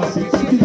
você.